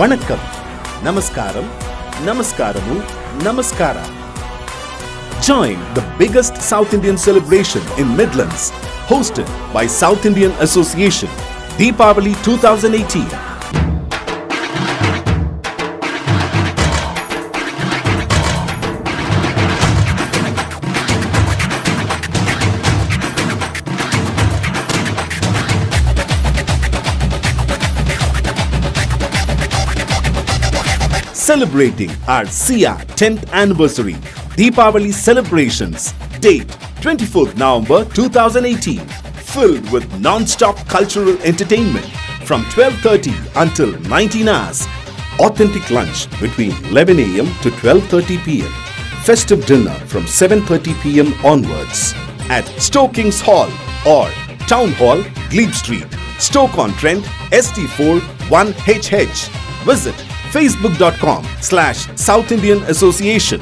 Vanakkam, Namaskaram, Namaskaramu, Namaskara. Join the biggest South Indian celebration in Midlands, hosted by South Indian Association, Deepavali 2018. Celebrating our SIA 10th anniversary Deepavali celebrations. Date 24th November 2018. Filled with non-stop cultural entertainment from 12:30 until 19 hours. Authentic lunch between 11 a.m. to 12:30 p.m. Festive dinner from 7:30 p.m. onwards at Stoke King's Hall or Town Hall, Glebe Street, Stoke-on-Trent, ST4 1HH. Visit facebook.com slash South Indian Association